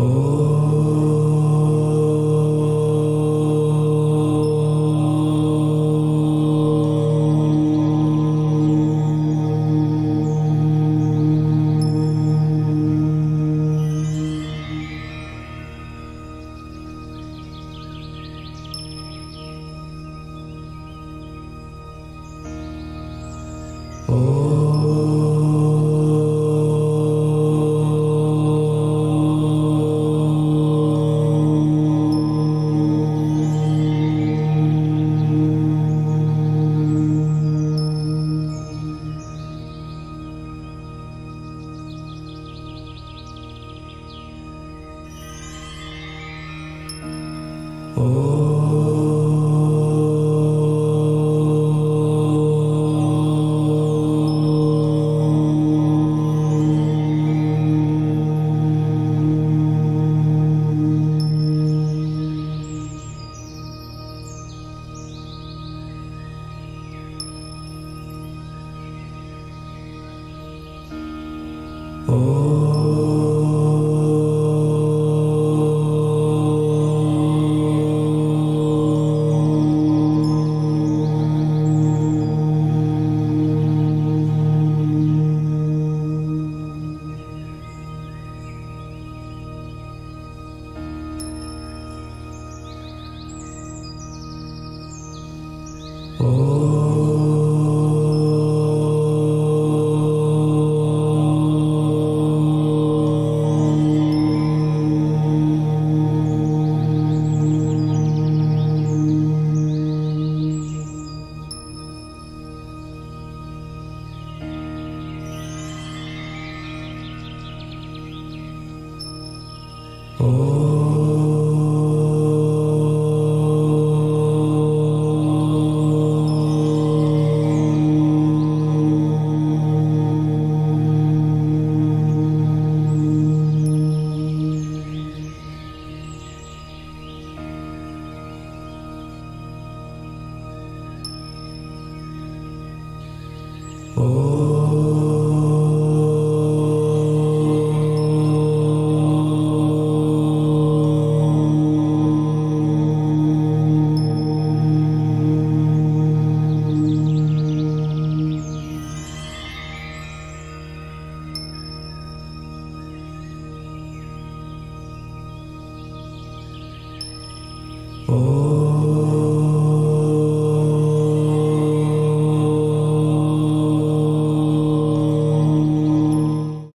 Oh. Oh. Oh. Oh.